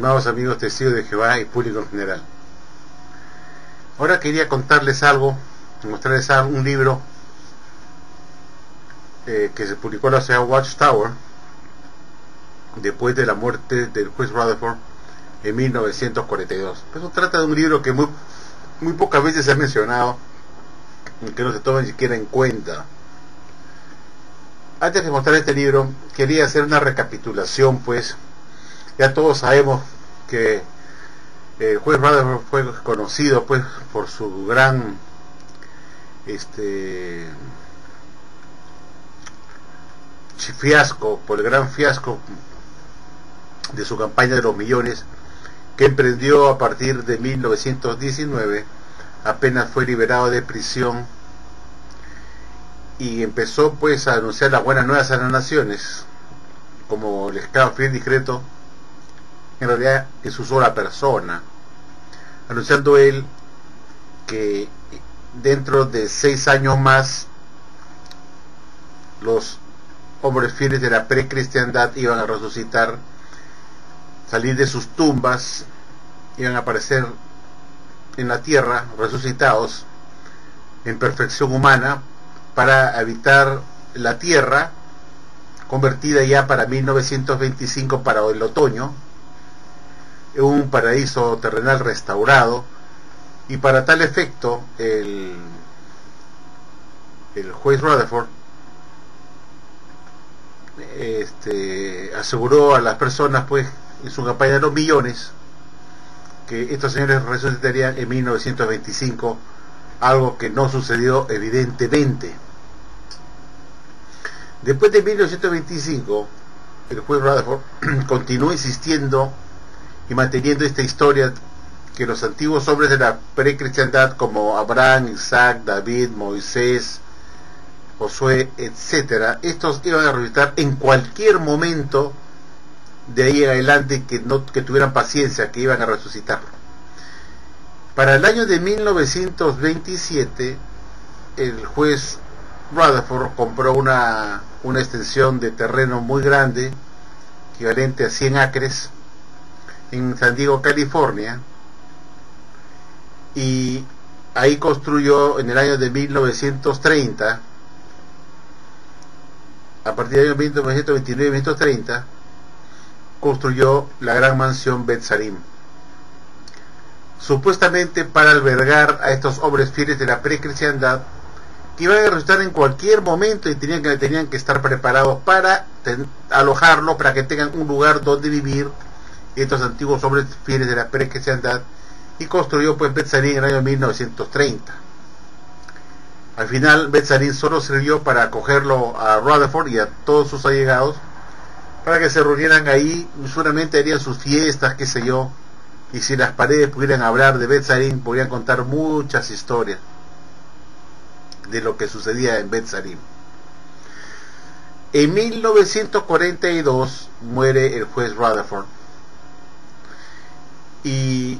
estimados amigos testigos de Jehová y público en general. Ahora quería contarles algo, mostrarles un libro eh, que se publicó en la ciudad Watchtower después de la muerte del juez Rutherford en 1942. Eso trata de un libro que muy, muy pocas veces se ha mencionado que no se toma ni siquiera en cuenta. Antes de mostrar este libro, quería hacer una recapitulación, pues, ya todos sabemos que el juez Rutherford fue conocido, pues, por su gran, este, fiasco, por el gran fiasco de su campaña de los millones que emprendió a partir de 1919, apenas fue liberado de prisión y empezó pues a anunciar las buenas nuevas a las naciones, como el esclavo fiel discreto, en realidad es su sola persona, anunciando él que dentro de seis años más los hombres fieles de la precristiandad iban a resucitar, salir de sus tumbas, iban a aparecer en la tierra resucitados en perfección humana para habitar la tierra convertida ya para 1925 para el otoño un paraíso terrenal restaurado y para tal efecto el, el juez Rutherford este, aseguró a las personas pues en su campaña de los millones que estos señores resucitarían en 1925 algo que no sucedió evidentemente. Después de 1925 el juez Rutherford continuó insistiendo y manteniendo esta historia que los antiguos hombres de la precristiandad como Abraham, Isaac, David, Moisés, Josué, etcétera, estos iban a resucitar en cualquier momento de ahí en adelante que no que tuvieran paciencia, que iban a resucitar. Para el año de 1927, el juez Rutherford compró una, una extensión de terreno muy grande, equivalente a 100 acres, en San Diego, California, y ahí construyó en el año de 1930 a partir del año 1929-1930, construyó la gran mansión Betzarim. Supuestamente para albergar a estos hombres fieles de la precristiandad que iban a resucitar en cualquier momento y tenían que, tenían que estar preparados para alojarlo, para que tengan un lugar donde vivir estos antiguos hombres fieles de la precristiandad y construyó pues Betzarim en el año 1930 al final, Betzarín solo sirvió para acogerlo a Rutherford y a todos sus allegados para que se reunieran ahí, seguramente harían sus fiestas, qué sé yo, y si las paredes pudieran hablar de Betzarín, podrían contar muchas historias de lo que sucedía en Betzarín. En 1942 muere el juez Rutherford y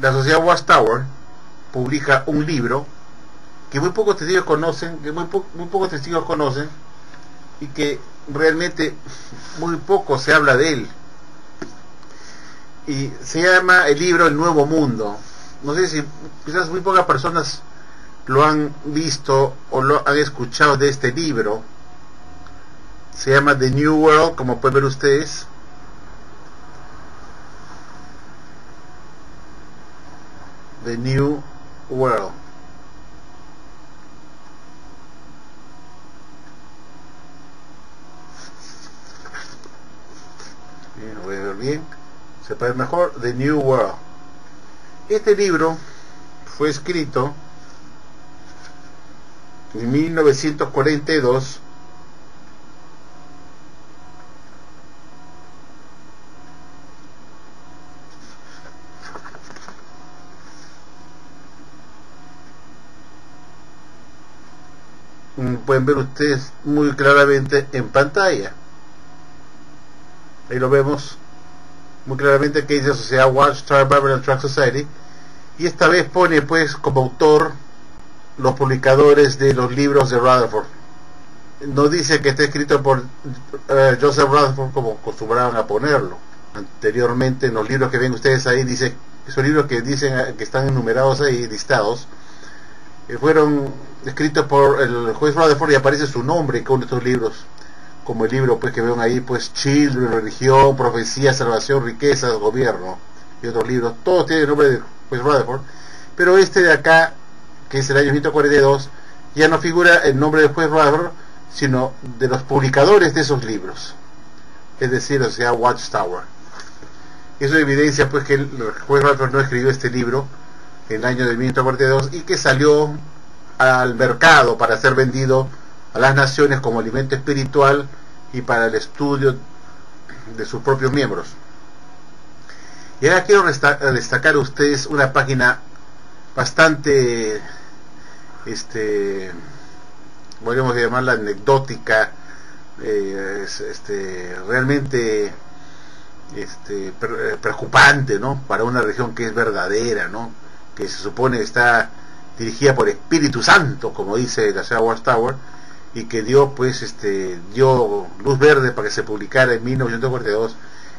la sociedad Watchtower publica un libro que muy pocos testigos conocen, que muy, muy pocos testigos conocen y que realmente muy poco se habla de él. Y se llama el libro El Nuevo Mundo. No sé si quizás muy pocas personas lo han visto o lo han escuchado de este libro. Se llama The New World, como pueden ver ustedes. The New World. Bien, voy a ver bien. Se puede mejor. The New World. Este libro fue escrito en 1942 pueden ver ustedes muy claramente en pantalla. Ahí lo vemos muy claramente que dice Sociedad Watchtower Babylon Track Society. Y esta vez pone pues como autor los publicadores de los libros de Rutherford. No dice que esté escrito por eh, Joseph Rutherford como acostumbraban a ponerlo. anteriormente en los libros que ven ustedes ahí, dice, esos libros que dicen que están enumerados ahí, listados, fueron escritos por el juez Rutherford y aparece su nombre en estos libros, como el libro pues que ven ahí, pues Children, Religión, Profecía, Salvación, Riquezas, Gobierno y otros libros, todos tienen el nombre de juez Rutherford, pero este de acá, que es el año 142, ya no figura el nombre del juez Rutherford, sino de los publicadores de esos libros, es decir, o sea, Watchtower. Eso evidencia pues que el juez Rutherford no escribió este libro, en el año de 1942 y que salió al mercado para ser vendido a las naciones como alimento espiritual y para el estudio de sus propios miembros. Y ahora quiero destacar a ustedes una página bastante, este, podríamos llamarla anecdótica, eh, este, realmente este, preocupante, ¿no? Para una región que es verdadera, ¿no? Que se supone está dirigida por Espíritu Santo, como dice la ciudad Watchtower, y que dio pues este dio luz verde para que se publicara en 1942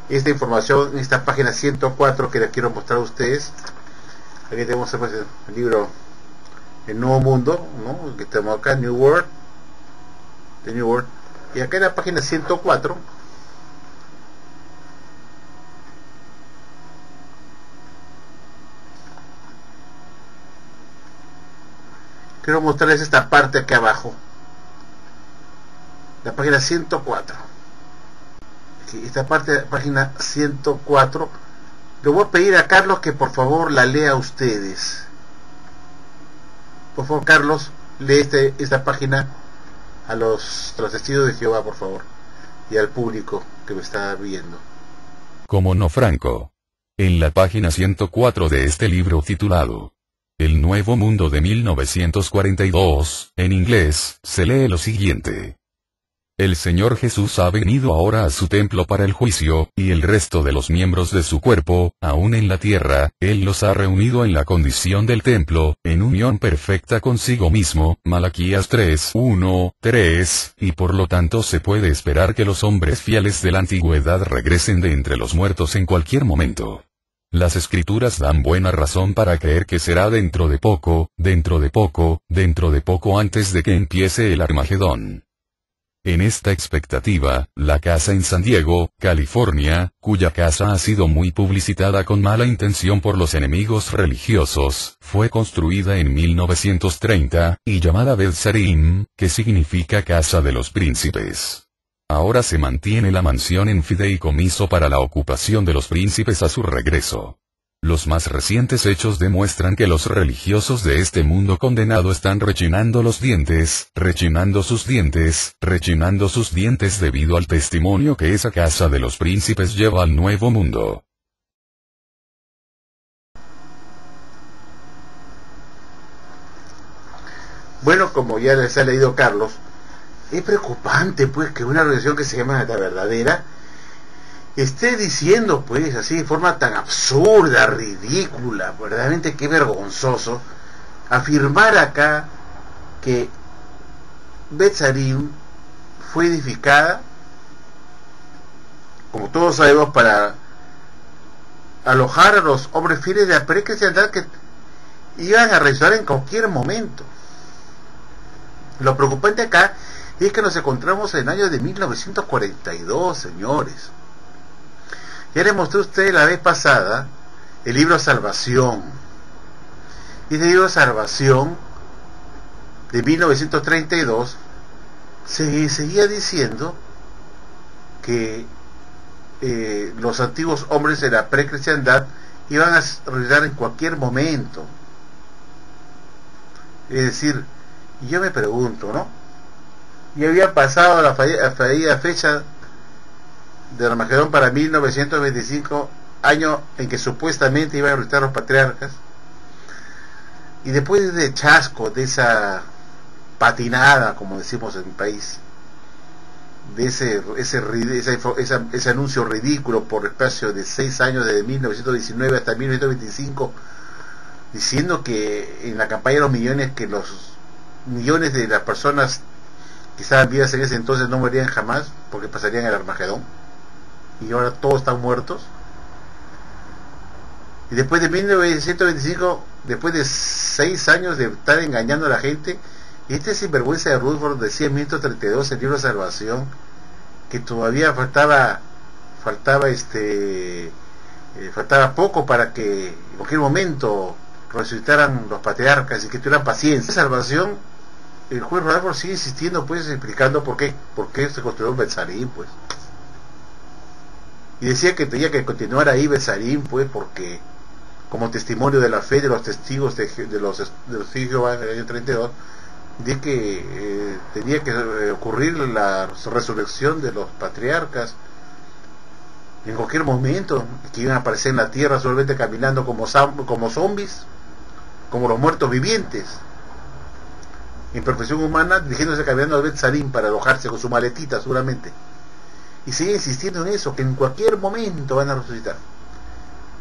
esta información en esta página 104 que les quiero mostrar a ustedes. Aquí tenemos pues, el libro El Nuevo Mundo, ¿no? que tenemos acá, New World, The New World, y acá en la página 104 quiero mostrarles esta parte aquí abajo. La página 104 esta parte página 104 le voy a pedir a Carlos que por favor la lea a ustedes. Por favor Carlos lee este, esta página a los, a los testigos de Jehová por favor y al público que me está viendo. Como no Franco. En la página 104 de este libro titulado el Nuevo Mundo de 1942, en inglés, se lee lo siguiente. El Señor Jesús ha venido ahora a su templo para el juicio, y el resto de los miembros de su cuerpo, aún en la tierra, Él los ha reunido en la condición del templo, en unión perfecta consigo mismo, Malaquías 3, 1, 3, y por lo tanto se puede esperar que los hombres fieles de la antigüedad regresen de entre los muertos en cualquier momento. Las escrituras dan buena razón para creer que será dentro de poco, dentro de poco, dentro de poco antes de que empiece el Armagedón. En esta expectativa, la casa en San Diego, California, cuya casa ha sido muy publicitada con mala intención por los enemigos religiosos, fue construida en 1930, y llamada Belsarim, que significa Casa de los Príncipes. Ahora se mantiene la mansión en fideicomiso para la ocupación de los príncipes a su regreso. Los más recientes hechos demuestran que los religiosos de este mundo condenado están rechinando los dientes, rechinando sus dientes, rechinando sus dientes debido al testimonio que esa casa de los príncipes lleva al nuevo mundo. Bueno, como ya les ha leído Carlos, es preocupante pues que una religión que se llama la verdadera esté diciendo pues así de forma tan absurda, ridícula, verdaderamente qué vergonzoso, afirmar acá que Betzarim fue edificada, como todos sabemos, para alojar a los hombres fieles de la precristiandad que iban a resucitar en cualquier momento. Lo preocupante acá y es que nos encontramos en el año de 1942, señores. Ya le mostré a usted la vez pasada el libro Salvación. Y ese libro Salvación de 1932 se seguía diciendo que eh, los antiguos hombres de la precristiandad iban a regresar en cualquier momento. Es decir, yo me pregunto, ¿no? Y había pasado la fallida fecha de Armagedón para 1925, año en que supuestamente iban a resucitar los patriarcas. Y después de chasco, de esa patinada, como decimos en mi país, de ese, ese, ese, ese anuncio ridículo por espacio de seis años, desde 1919 hasta 1925, diciendo que en la campaña de los millones, que los millones de las personas quizás vidas en ese entonces no morirían jamás porque pasarían el Armagedón. y ahora todos están muertos. Y después de 1925, después de seis años de estar engañando a la gente, este sinvergüenza de Rutherford decía en 1932 el libro de Salvación que todavía faltaba faltaba este eh, faltaba poco para que en cualquier momento resucitaran los patriarcas y que tuvieran paciencia. Salvación, el juez Rutherford sigue insistiendo, pues, explicando por qué, por qué se construyó Betzarim, pues. Y decía que tenía que continuar ahí Betzarim, pues, porque como testimonio de la fe de los testigos de, los, de los Jehová en el año 32, de que eh, tenía que eh, ocurrir la resurrección de los patriarcas en cualquier momento, que iban a aparecer en la tierra solamente caminando como, como zombies, como los muertos vivientes, en perfección humana, dirigiéndose caminando a Betzarim para alojarse con su maletita seguramente. Y sigue insistiendo en eso, que en cualquier momento van a resucitar.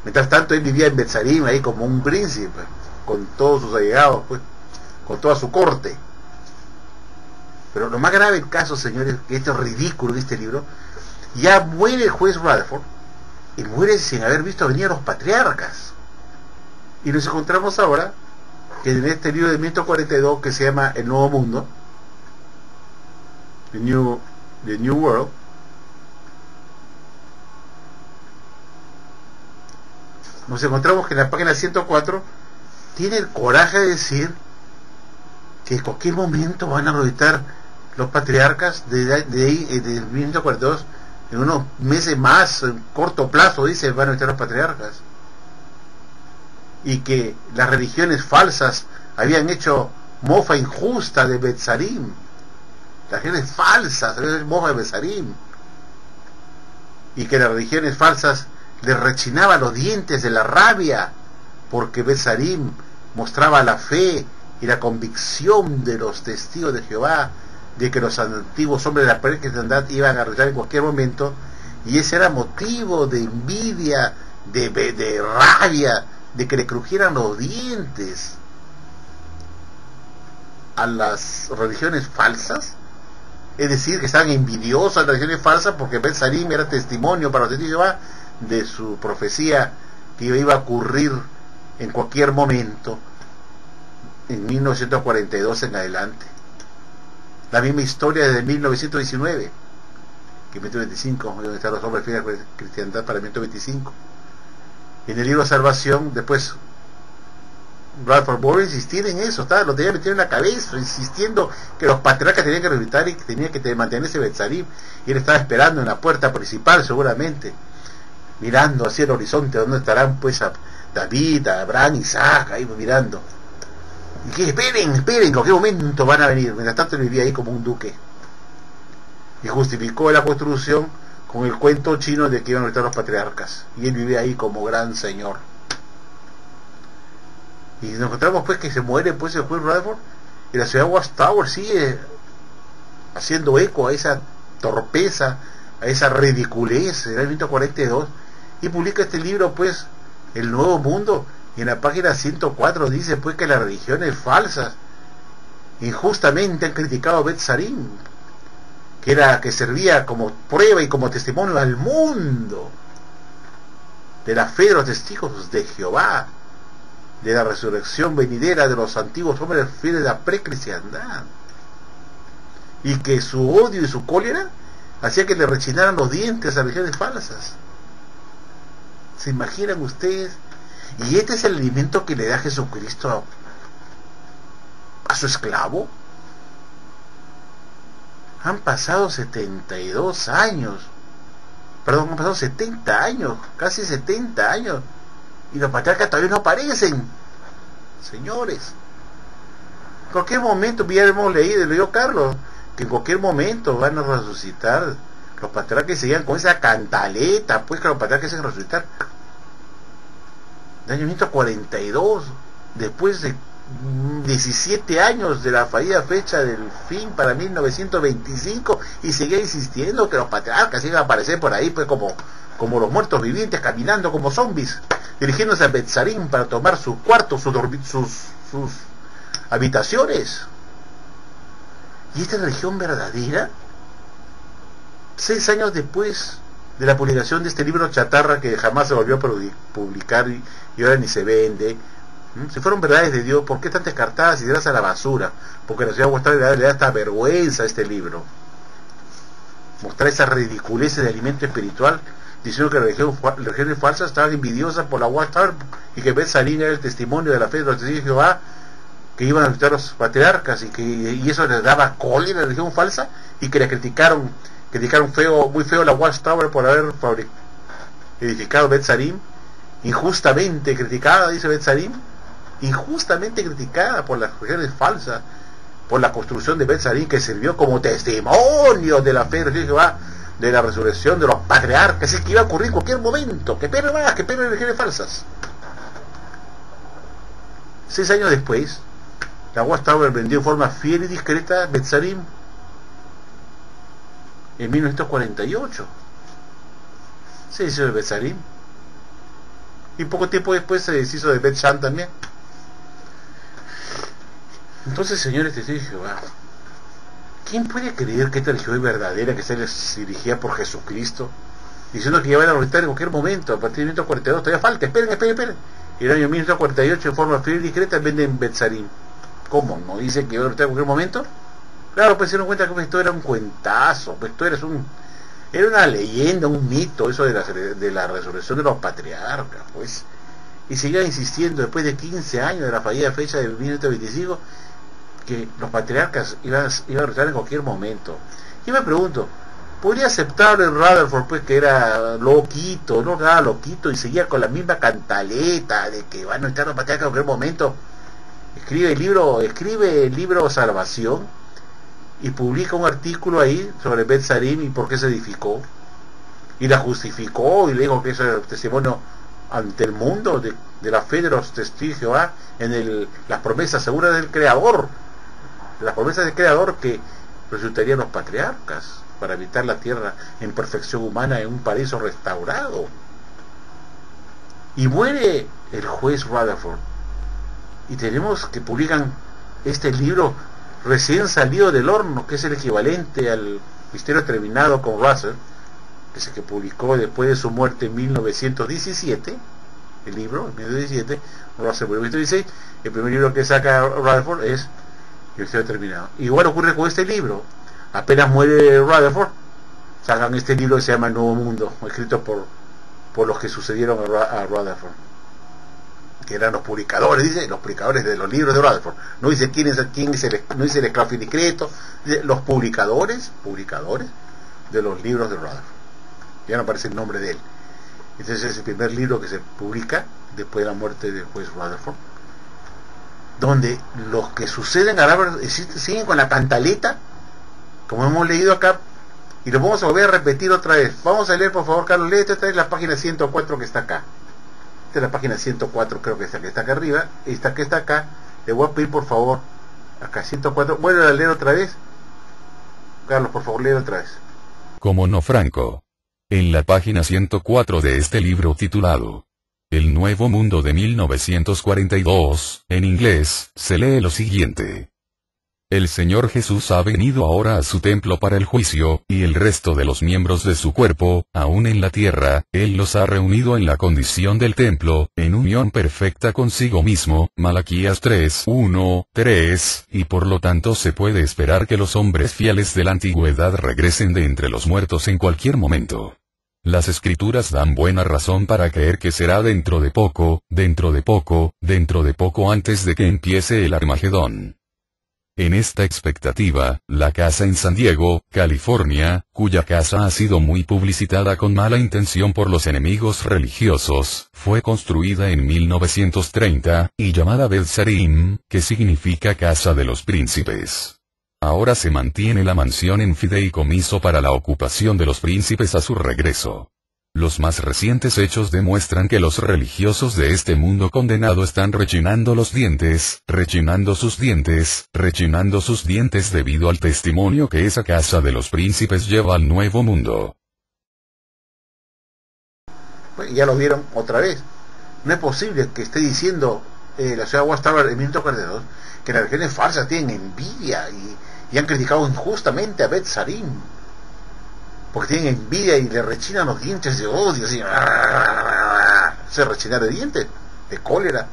Mientras tanto, él vivía en Betzarim, ahí como un príncipe, con todos sus allegados, pues, con toda su corte. Pero lo más grave el caso, señores, que esto es ridículo en este libro, ya muere el juez Rutherford y muere sin haber visto venir a los patriarcas. Y nos encontramos ahora en este libro de 1942 que se llama El Nuevo Mundo, The New, The New World, nos encontramos que en la página 104 tiene el coraje de decir que en cualquier momento van a reeditar los patriarcas de, ahí, eh, de 1942, en unos meses más, en corto plazo, dice, van a reeditar los patriarcas. Y que las religiones falsas habían hecho mofa injusta de Betzarim. Las religiones falsas, mofa de Betzarim. Y que las religiones falsas le rechinaba los dientes de la rabia, porque Besarim mostraba la fe y la convicción de los testigos de Jehová de que los antiguos hombres de la cristiandad iban a arreglar en cualquier momento, y ese era motivo de envidia, de, de rabia, de que le crujieran los dientes a las religiones falsas, es decir, que estaban envidiosas las religiones falsas porque Ben era testimonio para los testigos de de su profecía que iba a ocurrir en cualquier momento en 1942 en adelante. La misma historia desde 1919, que 1925, donde están los hombres fieles de cristiandad para 1925. En el libro Salvación, después Bradford Bohr insistir en eso, lo tenía metido en la cabeza, insistiendo que los patriarcas tenían que resucitar y que tenía que mantenerse Betzarim, y él estaba esperando en la puerta principal seguramente mirando hacia el horizonte, donde estarán pues a David, Abraham, Isaac, ahí mirando. Y que esperen, esperen, en cualquier momento van a venir. Mientras tanto él vivía ahí como un duque. Y justificó la construcción con el cuento chino de que iban a estar los patriarcas. Y él vivía ahí como gran señor. Y nos encontramos pues que se muere pues el juez Radford y la ciudad Tower sigue haciendo eco a esa torpeza, a esa ridiculez en el 1942 y publica este libro pues El Nuevo Mundo y en la página 104 dice pues que las religiones falsas injustamente han criticado a Betzarim que era que servía como prueba y como testimonio al mundo de la fe de los testigos de Jehová de la resurrección venidera de los antiguos hombres fieles de la precristiandad y que su odio y su cólera hacía que le rechinaran los dientes a religiones falsas ¿Se imaginan ustedes? Y este es el alimento que le da Jesucristo a, su esclavo. Han pasado 72 años. Perdón, han pasado 70 años, casi 70 años. Y los patriarcas todavía no aparecen. Señores. En cualquier momento, ya hemos leído, leyó Carlos, que en cualquier momento van a resucitar los patriarcas seguían con esa cantaleta, pues que los patriarcas se resucitar. De año 1942, después de 17 años de la fallida fecha del fin para 1925 y seguía insistiendo que los patriarcas iban a aparecer por ahí pues como, como los muertos vivientes caminando como zombies dirigiéndose a Betzarim para tomar sus cuartos, sus, sus, sus habitaciones. ¿Y esta religión verdadera? Seis años después de la publicación de este libro chatarra que jamás se volvió a publicar y, ahora ni se vende. Si fueron verdades de Dios, ¿por qué están descartadas y tiradas a la basura? Porque la ciudad Guastral le da esta vergüenza a este libro. Mostrar esa ridiculez de alimento espiritual, diciendo que la religión, es falsa estaba envidiosa por la Guastral y que Beth Salín era el testimonio de la fe de los testigos de Jehová que iban a visitar los patriarcas y que y eso les daba cólera a la religión falsa y que le criticaron criticaron feo, muy feo la Watchtower por haber edificado Betzarim, injustamente criticada, dice Betzarim, injustamente criticada por las religiones falsas, por la construcción de Betzarim que sirvió como testimonio de la fe de Jehová, de la resurrección de los patriarcas, es que iba a ocurrir en cualquier momento, que pena más, que pena religiones falsas. Seis años después, la Watchtower vendió en forma fiel y discreta Betzarim en 1948. Se hizo de Betzarim. Y poco tiempo después se deshizo de Bet Shan también. Entonces, señores, te dije, Jehová, ¿quién puede creer que esta religión es verdadera, que se les dirigía por Jesucristo? Diciendo que iba a resucitar en cualquier momento, a partir de 1942, todavía falta, esperen, esperen, esperen. Y el año 1948, en forma fiel y discreta, venden Betzarim. ¿Cómo? ¿No dice que iba a resucitar en cualquier momento? Claro, pues se dieron cuenta que esto era un cuentazo, pues esto era, un, era una leyenda, un mito, eso de la, de la resurrección de los patriarcas, pues. Y seguía insistiendo después de 15 años de la fallida fecha de 1925 que los patriarcas iban, iban a resucitar en cualquier momento. Y me pregunto, ¿podría aceptar el Rutherford pues que era loquito, no era loquito y seguía con la misma cantaleta de que van a estar los patriarcas en cualquier momento? Escribe el libro, escribe el libro Salvación y publica un artículo ahí sobre Bet Sarim y por qué se edificó y la justificó y le dijo que es el testimonio ante el mundo de, la fe de los testigos en el, las promesas seguras del creador las promesas del creador que resultarían los patriarcas para habitar la tierra en perfección humana en un paraíso restaurado. Y muere el juez Rutherford. Y tenemos que publican este libro recién salido del horno, que es el equivalente al misterio terminado con Russell, que es el que publicó después de su muerte en 1917, el libro, en 1917, Russell en 1916, el primer libro que saca Rutherford es el misterio terminado. Igual ocurre con este libro, apenas muere Rutherford, sacan este libro que se llama Nuevo Mundo, escrito por, por los que sucedieron a Rutherford que eran los publicadores, dice, los publicadores de los libros de Rutherford. No dice quién es, quién es el, no dice el esclavo discreto, los publicadores, publicadores de los libros de Rutherford. Ya no aparece el nombre de él. Entonces es el primer libro que se publica después de la muerte del juez Rutherford, donde los que suceden a siguen con la pantaleta, como hemos leído acá, y lo vamos a volver a repetir otra vez. Vamos a leer, por favor, Carlos, lee esta es la página 104 que está acá la página 104, creo que es la que está acá arriba, esta que está acá, le voy a pedir por favor, acá 104, vuelve a leer otra vez. Carlos, por favor, lee otra vez. Como no Franco. En la página 104 de este libro titulado El Nuevo Mundo de 1942, en inglés, se lee lo siguiente. El Señor Jesús ha venido ahora a su templo para el juicio, y el resto de los miembros de su cuerpo, aún en la tierra, Él los ha reunido en la condición del templo, en unión perfecta consigo mismo, Malaquías 3, 1, 3, y por lo tanto se puede esperar que los hombres fieles de la antigüedad regresen de entre los muertos en cualquier momento. Las escrituras dan buena razón para creer que será dentro de poco, dentro de poco, dentro de poco antes de que empiece el Armagedón. En esta expectativa, la casa en San Diego, California, cuya casa ha sido muy publicitada con mala intención por los enemigos religiosos, fue construida en 1930, y llamada Belsarim, que significa Casa de los Príncipes. Ahora se mantiene la mansión en fideicomiso para la ocupación de los príncipes a su regreso. Los más recientes hechos demuestran que los religiosos de este mundo condenado están rechinando los dientes, rechinando sus dientes, rechinando sus dientes debido al testimonio que esa casa de los príncipes lleva al nuevo mundo. ya lo vieron otra vez. No es posible que esté diciendo eh, la ciudad de Watchtower en 1942 que las religiones falsas tienen envidia y, han criticado injustamente a Bet Sarim porque tienen envidia y le rechinan los dientes de odio, así, se rechinar de dientes, de cólera,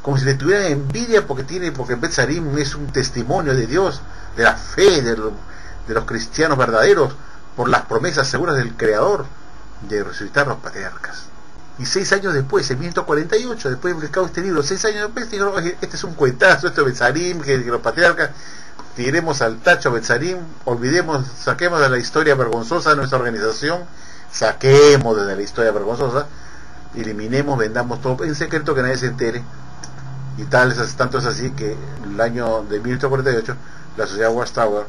como si le tuvieran envidia porque tiene, porque Betzarim es un testimonio de Dios, de la fe de, de los cristianos verdaderos, por las promesas seguras del Creador de resucitar los patriarcas. Y seis años después, en 1948, después de publicado este libro, seis años después, dijeron, este es un cuentazo, esto es Betzarim, que, que los patriarcas, tiremos al tacho Betzarim, olvidemos, saquemos de la historia vergonzosa de nuestra organización, saquemos de la historia vergonzosa, eliminemos, vendamos todo en secreto que nadie se entere. Y tal, tanto es así que el año de 1948 la sociedad Watchtower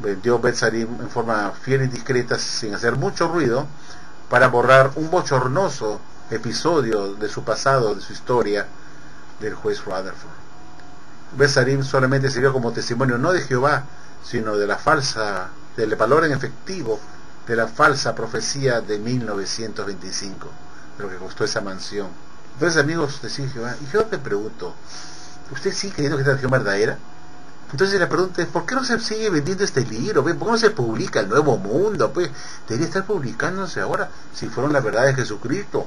vendió Betzarim en forma fiel y discreta, sin hacer mucho ruido, para borrar un bochornoso episodio de su pasado, de su historia, del juez Rutherford. Besarim solamente sirvió como testimonio no de Jehová, sino de la falsa, del valor en efectivo de la falsa profecía de 1925, de lo que costó esa mansión. Entonces, amigos, decir Jehová, y yo te pregunto, ¿usted sigue creyendo que esta religión verdadera? Entonces la pregunta es, ¿por qué no se sigue vendiendo este libro? ¿Por qué no se publica el Nuevo Mundo? Pues debería estar publicándose ahora, si fueron la verdad de Jesucristo,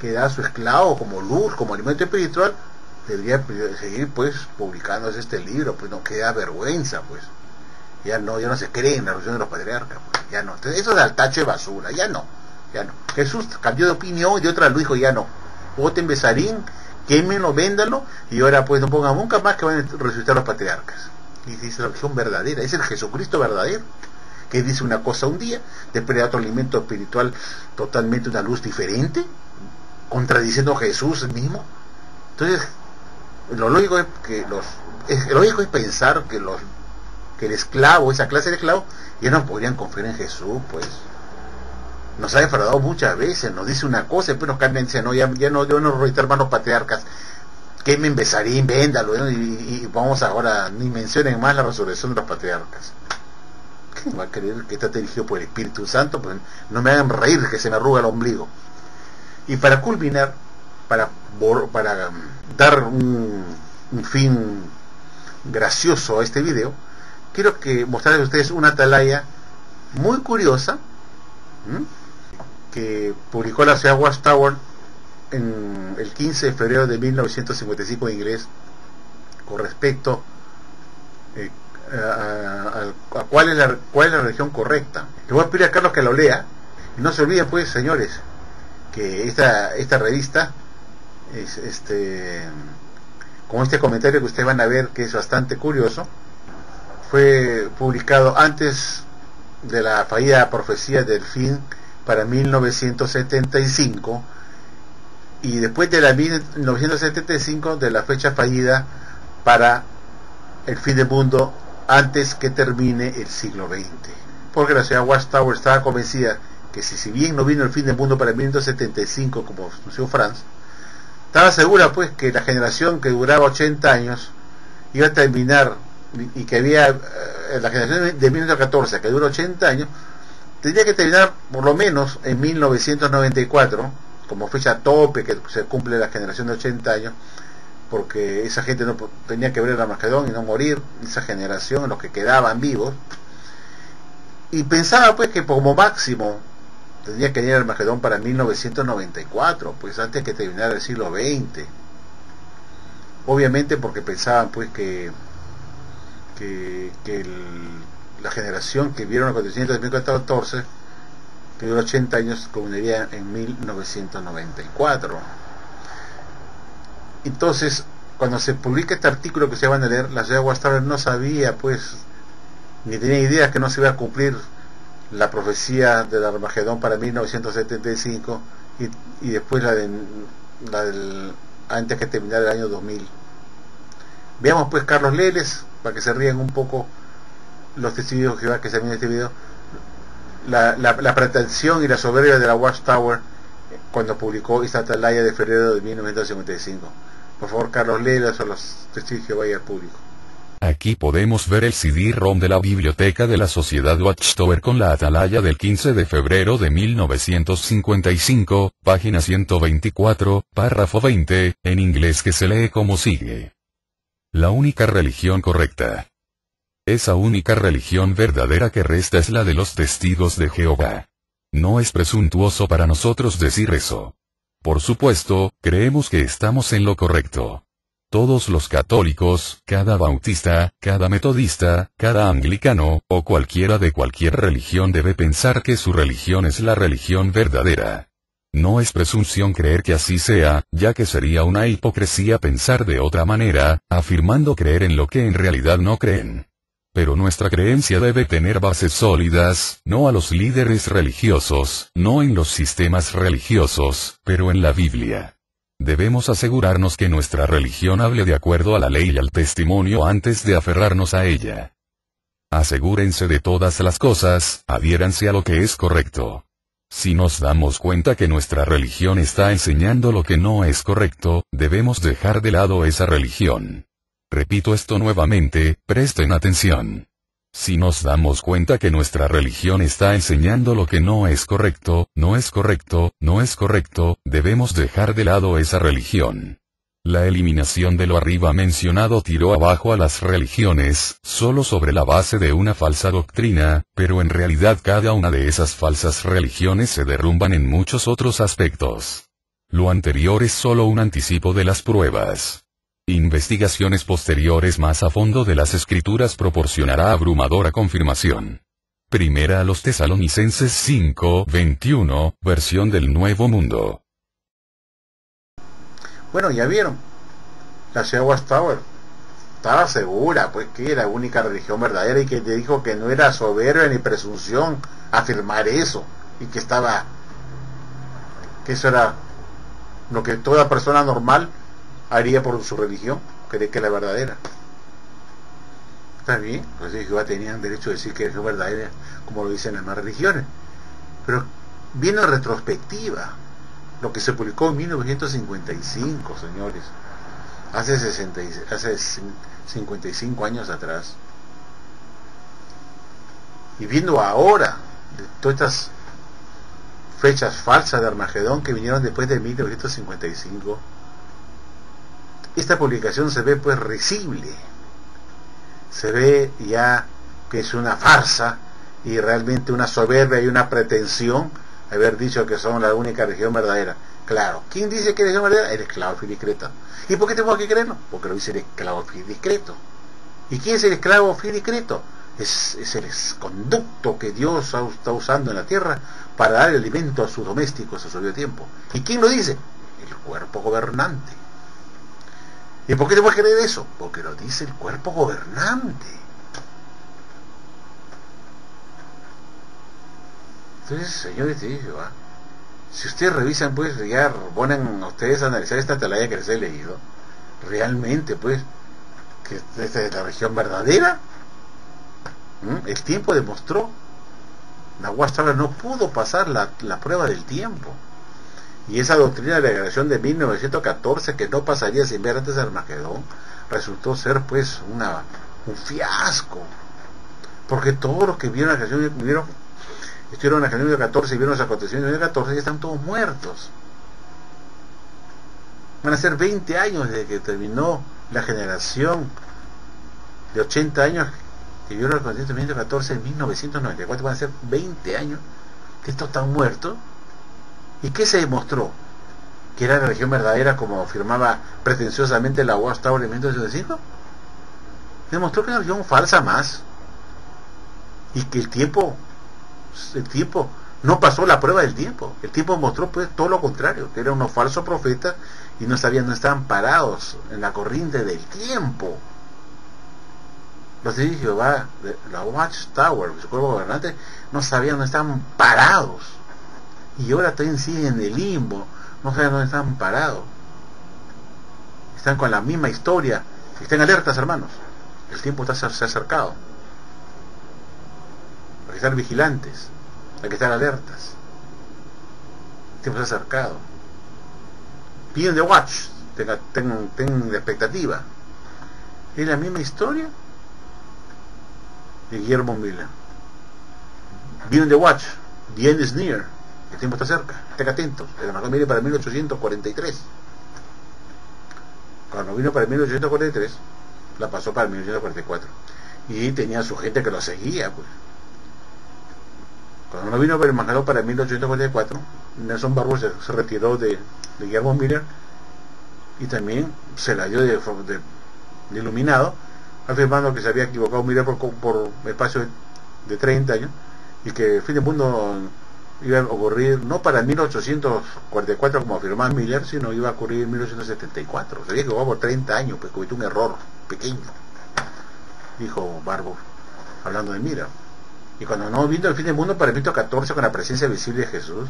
que da su esclavo como luz, como alimento espiritual, debería seguir pues publicándose este libro, pues no queda vergüenza, pues. Ya no, ya no se cree en la religión de los patriarcas, pues, ya no. Eso del tache de basura, ya no, ya no. Jesús cambió de opinión y de otra lo dijo, ya no. Voten Besarín, quémenlo, véndalo, y ahora pues no pongan nunca más que van a resucitar los patriarcas. Y dice la religión verdadera, es el Jesucristo verdadero, que dice una cosa un día, después otro alimento espiritual totalmente una luz diferente, contradiciendo a Jesús mismo. Entonces, lo lógico es que los lo lógico es pensar que los que el esclavo, esa clase de esclavo, ya no podrían confiar en Jesús, pues. Nos ha defraudado muchas veces, nos dice una cosa, después nos cambian, dice, no, ya, ya no, yo no hermanos patriarcas, que me véndalo, y, y, vamos ahora, ni mencionen más la resurrección de los patriarcas. ¿Quién va a creer que está dirigido por el Espíritu Santo? Pues no me hagan reír que se me arruga el ombligo. Y para culminar, para, para dar un, fin gracioso a este video, quiero que mostrarles a ustedes una atalaya muy curiosa que publicó la ciudad Watchtower en el 15 de febrero de 1955 en inglés con respecto eh, a, cuál, es la, cuál es la religión correcta. Le voy a pedir a Carlos que lo lea y no se olviden pues señores que esta, esta revista es, este, con este comentario que ustedes van a ver que es bastante curioso, fue publicado antes de la fallida profecía del fin para 1975 y después de la 1975 de la fecha fallida para el fin del mundo antes que termine el siglo XX. Porque la señora Watchtower estaba convencida que si, si bien no vino el fin del mundo para 1975 como anunció Franz, estaba segura pues que la generación que duraba 80 años iba a terminar y que había eh, la generación de 1914 que dura 80 años tendría que terminar por lo menos en 1994 como fecha tope que se cumple la generación de 80 años porque esa gente no tenía que ver el Armagedón y no morir esa generación los que quedaban vivos. Y pensaba pues que como máximo tendría que llegar el Magedón para 1994, pues antes que terminara el siglo XX. Obviamente porque pensaban pues que, que, la generación que vieron los acontecimientos de 1914, que duró 80 años, culminaría en 1994. Entonces, cuando se publica este artículo que se van a leer, la ciudad de no sabía, pues, ni tenía idea que no se iba a cumplir la profecía del Armagedón para 1975 y, y después la, de, la del antes que terminara el año 2000. Veamos pues Carlos Leles, para que se rían un poco los testigos de que se en este video, la, la, pretensión y la soberbia de la Watchtower cuando publicó esta atalaya de febrero de 1955. Por favor, Carlos Leles a los testigos de Jehová al público. Aquí podemos ver el CD-ROM de la biblioteca de la Sociedad Watchtower con la atalaya del 15 de febrero de 1955, página 124, párrafo 20, en inglés que se lee como sigue. La única religión correcta. Esa única religión verdadera que resta es la de los testigos de Jehová. No es presuntuoso para nosotros decir eso. Por supuesto, creemos que estamos en lo correcto. Todos los católicos, cada bautista, cada metodista, cada anglicano, o cualquiera de cualquier religión debe pensar que su religión es la religión verdadera. No es presunción creer que así sea, ya que sería una hipocresía pensar de otra manera, afirmando creer en lo que en realidad no creen. Pero nuestra creencia debe tener bases sólidas, no a los líderes religiosos, no en los sistemas religiosos, pero en la Biblia. Debemos asegurarnos que nuestra religión hable de acuerdo a la ley y al testimonio antes de aferrarnos a ella. Asegúrense de todas las cosas, adhiéranse a lo que es correcto. Si nos damos cuenta que nuestra religión está enseñando lo que no es correcto, debemos dejar de lado esa religión. Repito esto nuevamente, presten atención. Si nos damos cuenta que nuestra religión está enseñando lo que no es correcto, no es correcto, no es correcto, debemos dejar de lado esa religión. La eliminación de lo arriba mencionado tiró abajo a las religiones, solo sobre la base de una falsa doctrina, pero en realidad cada una de esas falsas religiones se derrumban en muchos otros aspectos. Lo anterior es solo un anticipo de las pruebas. Investigaciones posteriores más a fondo de las escrituras proporcionará abrumadora confirmación. Primera a los Tesalonicenses 5, 21, versión del Nuevo Mundo. Bueno, ya vieron. La Shewa Tower estaba segura, pues, que era la única religión verdadera y que te dijo que no era soberbia ni presunción afirmar eso y que estaba, que eso era lo que toda persona normal haría por su religión, cree que es la verdadera. Está bien, pues Jehová tenían derecho a decir que es verdadera, como lo dicen las demás religiones. Pero viene en retrospectiva lo que se publicó en 1955, señores, hace, 60, hace 55 años atrás. Y viendo ahora todas estas fechas falsas de Armagedón que vinieron después de 1955, esta publicación se ve pues risible, se ve ya que es una farsa y realmente una soberbia y una pretensión haber dicho que son la única religión verdadera. Claro, ¿quién dice que es religión verdadera? El esclavo discreto. ¿Y por qué tengo que creerlo? Porque lo dice el esclavo discreto. ¿Y quién es el esclavo discreto? Es, el conducto que Dios está usando en la tierra para dar alimento a sus domésticos a su propio tiempo. ¿Y quién lo dice? El cuerpo gobernante. ¿Y por qué tengo que creer eso? Porque lo dice el cuerpo gobernante. Entonces, señores, si ustedes revisan, pues, ya ponen a ustedes a analizar esta atalaya que les he leído, realmente, pues, que esta es la región verdadera, el tiempo demostró, Guastra no pudo pasar la, la prueba del tiempo. Y esa doctrina de la declaración de 1914, que no pasaría sin ver antes de Armagedón, resultó ser pues una, un fiasco. Porque todos los que vieron la declaración, vieron estuvieron en el 2014 y vieron los acontecimientos de 2014 ya están todos muertos. Van a ser 20 años desde que terminó la generación de 80 años que vieron los acontecimientos de 2014 en 1994. Van a ser 20 años que estos están muertos. ¿Y qué se demostró? Que era la religión verdadera como afirmaba pretenciosamente la Watchtower en 1985. Demostró que era una religión falsa más. Y que el tiempo el tiempo no pasó la prueba del tiempo. El tiempo mostró pues todo lo contrario, que eran unos falsos profetas y no sabían, no estaban parados en la corriente del tiempo. Los de Jehová, la Watchtower, su cuerpo gobernante, no sabían, no estaban parados. Y ahora también siguen en el limbo, no saben dónde están parados. Están con la misma historia. Estén alertas, hermanos. El tiempo está, se acercado que estar vigilantes, hay que estar alertas. El tiempo se ha acercado. Piden de watch, tengan, ten, ten expectativa. Es la misma historia de Guillermo Miller. Vienen de watch, the end is near, el tiempo está cerca, estén atentos. El Armagedón viene para 1843. Cuando vino para 1843, la pasó para 1844 y tenía su gente que lo seguía, pues. Cuando no vino el para 1844, Nelson Barros se, retiró de, Guillermo Miller y también se la dio de, iluminado, afirmando que se había equivocado Miller por, por espacio de 30 años y que fin del mundo iba a ocurrir no para 1844 como afirmaba Miller, sino iba a ocurrir en 1874. Se equivocado por 30 años, pues cometió un error pequeño, dijo Barbo, hablando de Miller. Y cuando no vino el fin del mundo para el 14 con la presencia visible de Jesús,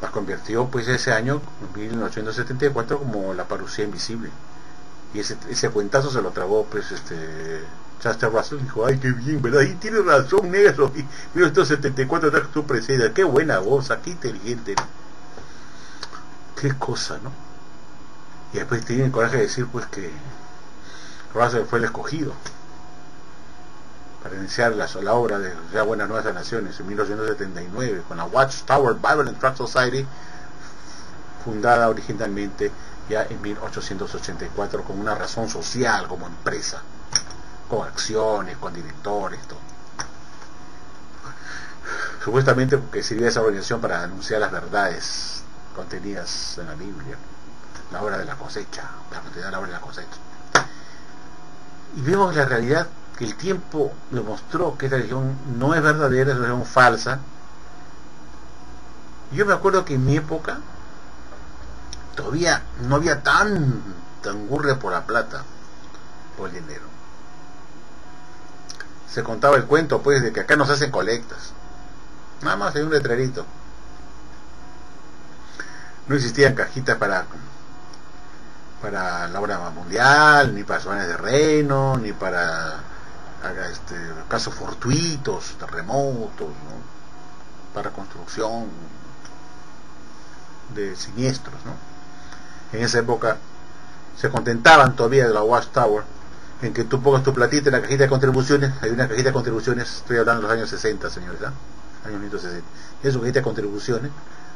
la convirtió pues ese año, 1874, como la parucía invisible. Y ese, ese cuentazo se lo trabó pues este Chester Russell dijo, ay, qué bien, ¿verdad? Y tiene razón, negro. Y 1974 trajo su presencia. Qué buena voz, qué inteligente. Qué cosa, ¿no? Y después tiene el coraje de decir, pues, que Russell fue el escogido para iniciar la, la obra de Ya Buenas Nuevas Naciones en 1979 con la Watchtower Bible and Trust Society fundada originalmente ya en 1884 con una razón social como empresa con acciones, con directores, todo. Supuestamente porque sirvió esa organización para anunciar las verdades contenidas en la Biblia, la hora de la cosecha, la continuidad de la hora de la cosecha. Y vemos la realidad que el tiempo demostró que esta religión no es verdadera, es una religión falsa. Yo me acuerdo que en mi época todavía no había tan tangurre por la plata, por el dinero se contaba el cuento pues de que acá nos hacen colectas. Nada más hay un letrerito. No existían cajitas para para la obra mundial, ni para zonas de reino, ni para este, casos fortuitos, terremotos, para construcción de siniestros. ¿no? En esa época se contentaban todavía de la Watchtower en que tú pongas tu platita en la cajita de contribuciones, hay una cajita de contribuciones, estoy hablando de los años 60, señores, ¿ah? años 1960, es una cajita de contribuciones,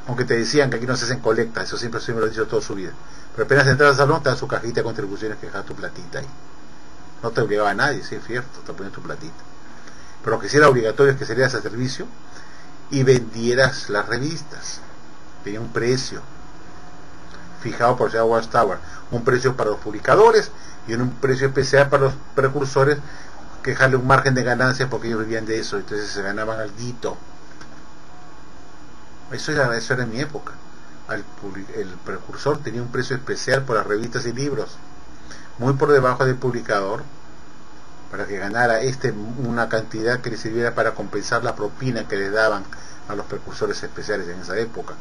aunque te decían que aquí no se hacen colectas, eso siempre, siempre lo he dicho toda su vida, pero apenas entras al salón te dan su cajita de contribuciones que dejas tu platita ahí, no te obligaba a nadie, sí es cierto, te pones tu platita, pero lo que sí obligatorio es que serías a servicio y vendieras las revistas, tenía un precio fijado por Sea Tower, un precio para los publicadores y en un precio especial para los precursores que dejarle un margen de ganancia porque ellos vivían de eso, entonces se ganaban algo. Eso era, eso era en mi época. el precursor tenía un precio especial por las revistas y libros, muy por debajo del publicador, para que ganara este una cantidad que le sirviera para compensar la propina que le daban a los precursores especiales en esa época.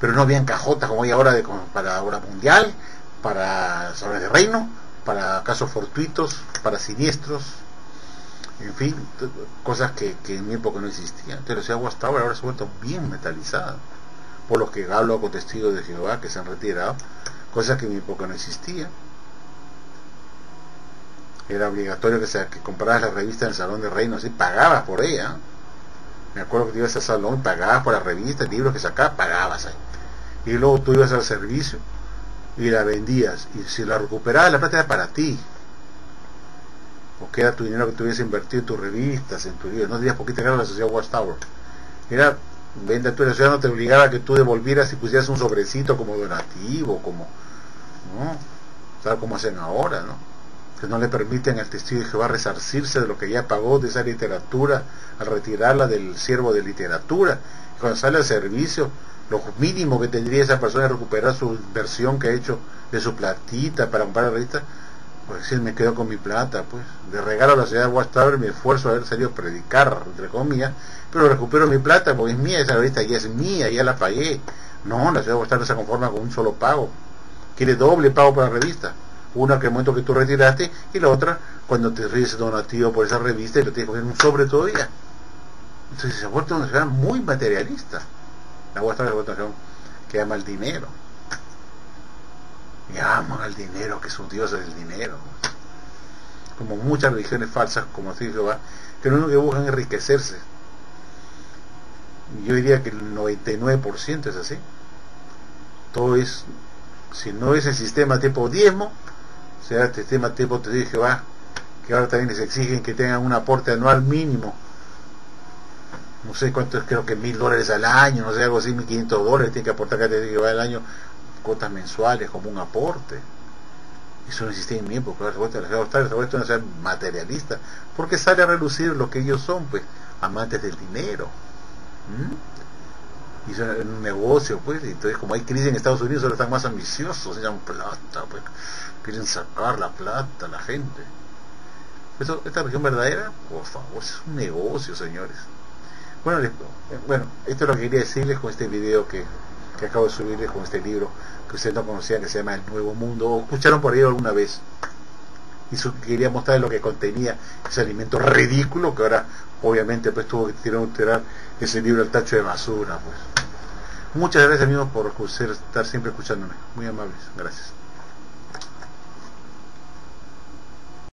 Pero no habían cajotas como hay ahora de, para obra mundial, para zonas de reino, para casos fortuitos, para siniestros, en fin, cosas que, en mi época no existían. Entonces la ciudad ahora se ha vuelto bien metalizada, por lo que hablo con testigos de Jehová que se han retirado, cosas que en mi época no existían. Era obligatorio que, sea, que compraras la revista en el Salón de Reinos y pagabas por ella. Me acuerdo que ibas al salón y pagabas por la revista, el libro que sacabas, pagabas ahí. Y luego tú ibas al servicio y la vendías. Y si la recuperabas la plata era para ti. Porque era tu dinero que tuviese invertido en tus revistas en tu libro. No tenías poquita ganas la sociedad Watchtower. Era vende tú la sociedad no te obligaba a que tú devolvieras y pusieras un sobrecito como donativo como no tal como hacen ahora no que no le permiten al testigo de Jehová resarcirse de lo que ya pagó de esa literatura al retirarla del siervo de literatura. Cuando sale al servicio lo mínimo que tendría esa persona es recuperar su inversión que ha hecho de su platita para comprar la revista, pues si me quedo con mi plata, pues, de regalo a la ciudad de Watchtower mi esfuerzo de haber salido a predicar, entre comillas, pero recupero mi plata porque es mía, esa revista ya es mía, ya la pagué. No, la ciudad de Watchtower se conforma con un solo pago, quiere doble pago por la revista. Una que el momento que tú retiraste y la otra cuando te ríes donativo por esa revista y lo tienes que poner un sobre todavía. Entonces se ha vuelto una ciudad muy materialista la vuestra votación que ama el dinero. Y ama el dinero, que son dioses del dinero. Como muchas religiones falsas, como así Jehová, que lo único que buscan es enriquecerse. Yo diría que el 99% es así. Todo es, si no es el sistema tipo diezmo, será el sistema tipo te dije Jehová, que ahora también les exigen que tengan un aporte anual mínimo. No sé cuánto es, creo que mil dólares al año, no sé, algo así, mil quinientos dólares, tiene que aportar cada que va al año, cuotas mensuales como un aporte. Eso no existe en mi época, la la revuelta no materialista, porque sale a relucir lo que ellos son, pues, amantes del dinero. Y son un negocio, pues, entonces como hay crisis en Estados Unidos, ahora están más ambiciosos, se llaman plata, pues, quieren sacar la plata la gente. ¿Esto, ¿Esta región verdadera? Por favor, es un negocio, señores. Bueno, bueno, esto es lo que quería decirles con este video que, que acabo de subirles con este libro que ustedes no conocían que se llama El Nuevo Mundo. O escucharon por ahí alguna vez y quería mostrarles lo que contenía ese alimento ridículo que ahora obviamente pues tuvo que tirar, ese libro al tacho de basura pues. Muchas gracias amigos por estar siempre escuchándome. Muy amables. Gracias